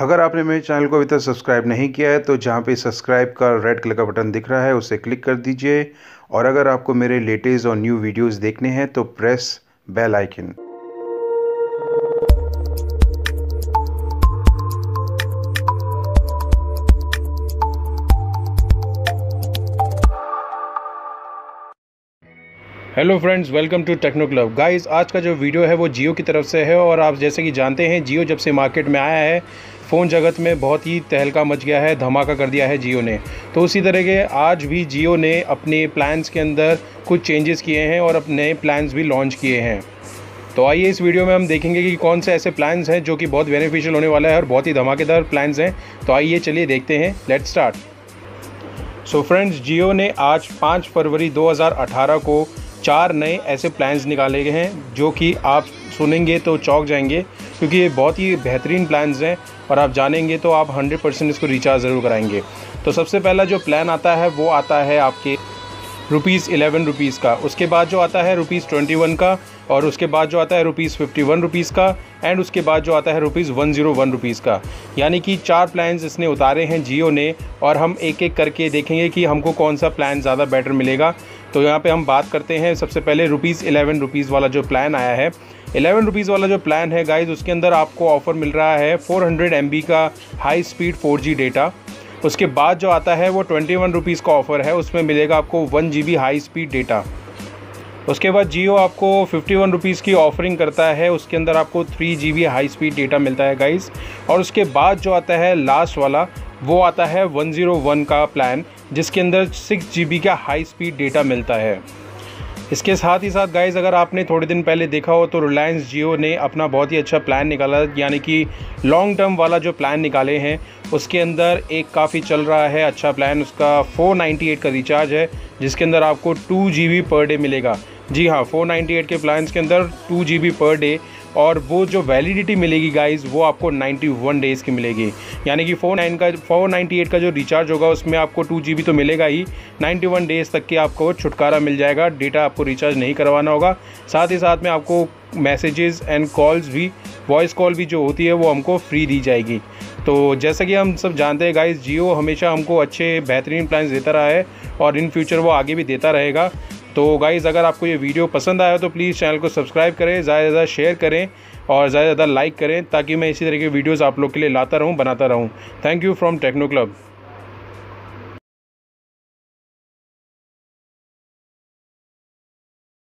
अगर आपने मेरे चैनल को अभी तक सब्सक्राइब नहीं किया है तो जहाँ पे सब्सक्राइब का रेड कलर का बटन दिख रहा है, उसे क्लिक कर दीजिए। और अगर आपको मेरे लेटेस्ट और न्यू वीडियोस देखने हैं तो press bell icon. Hello friends welcome to techno club guys आज का जो वीडियो है, वो जियो की तरफ़ से है, और आप जैसे कि जानते हैं, जियो जब से मार्केट में आया है फ़ोन जगत में बहुत ही तहलका मच गया है, धमाका कर दिया है जियो ने। तो उसी तरह के आज भी जियो ने अपने प्लान्स के अंदर कुछ चेंजेस किए हैं और अपने नए प्लान्स भी लॉन्च किए हैं। तो आइए इस वीडियो में हम देखेंगे कि कौन से ऐसे प्लान्स हैं जो कि बहुत बेनिफिशियल होने वाला है और बहुत ही धमाकेदार प्लान्स हैं। तो आइए चलिए देखते हैं let start so friends Jio ने आज 5 फरवरी 2018 को चार नए ऐसे प्लान्स निकाले गए हैं जो कि आप सुनेंगे तो चौक जाएँगे, क्योंकि ये बहुत ही बेहतरीन प्लान्स हैं और आप जानेंगे तो आप 100 परसेंट इसको रिचार्ज ज़रूर कराएँगे। तो सबसे पहला जो प्लान आता है, वो आता है आपके रुपीज़ इलेवन रुपीज़ का। उसके बाद जो आता है रुपीज़ ट्वेंटी वन का और उसके बाद जो आता है रुपीज़ फिफ्टी वन रुपीज़ का एंड उसके बाद जो आता है rupees one zero one rupees का। यानी कि चार प्लान्स इसने उतारे हैं जियो ने और हम एक एक करके देखेंगे कि हमको कौन सा प्लान ज़्यादा बेटर मिलेगा। तो यहाँ पे हम बात करते हैं, सबसे पहले रुपीज़ इलेवन रुपीज़ वाला जो प्लान आया है। इलेवन रुपीज़ वाला जो प्लान है गाइज़ उसके अंदर आपको ऑफ़र मिल रहा है फोर हंड्रेड का हाई स्पीड फोर डेटा उसके बाद जो आता है, वो ट्वेंटी वन रुपीज़ का ऑफ़र है, उसमें मिलेगा आपको one G high speed data उसके बाद जियो आपको फिफ्टी वन रुपीज़ की ऑफरिंग करता है, उसके अंदर आपको three G B high speed data मिलता है गाइस और उसके बाद जो आता है लास्ट वाला वो आता है वन ज़ीरो वन का प्लान जिसके अंदर सिक्स जी का हाई स्पीड डेटा मिलता है। इसके साथ ही साथ गाइज़ अगर आपने थोड़े दिन पहले देखा हो तो रिलायंस जियो ने अपना बहुत ही अच्छा प्लान निकाला, यानी कि लॉन्ग टर्म वाला जो प्लान निकाले हैं, उसके अंदर एक काफ़ी चल रहा है अच्छा प्लान उसका 498 का रिचार्ज है, जिसके अंदर आपको टू जी पर डे मिलेगा। जी हाँ 498 के प्लान्स के अंदर टू जी पर डे और वो जो वैलिडिटी मिलेगी गाइस वो आपको 91 डेज़ की मिलेगी। यानी कि फोर नाइन का फोर नाइन्टी एट का जो रिचार्ज होगा, उसमें आपको टू जी तो मिलेगा ही। 91 डेज़ तक के आपको छुटकारा मिल जाएगा। डेटा आपको रिचार्ज नहीं करवाना होगा। साथ ही साथ में आपको मैसेजेस एंड कॉल्स भी वॉइस कॉल भी जो होती है, वो हमको फ्री दी जाएगी। तो जैसा कि हम सब जानते हैं गाइस जियो हमेशा हमको अच्छे बेहतरीन प्लान्स देता रहा है और इन फ्यूचर वो आगे भी देता रहेगा। तो गाइज़ अगर आपको ये वीडियो पसंद आया तो प्लीज़ चैनल को सब्सक्राइब करें, ज़्यादा से ज़्यादा शेयर करें और ज़्यादा से ज़्यादा लाइक करें ताकि मैं इसी तरह के वीडियोज़ आप लोग के लिए लाता रहूँ, बनाता रहूँ। Thank you from techno club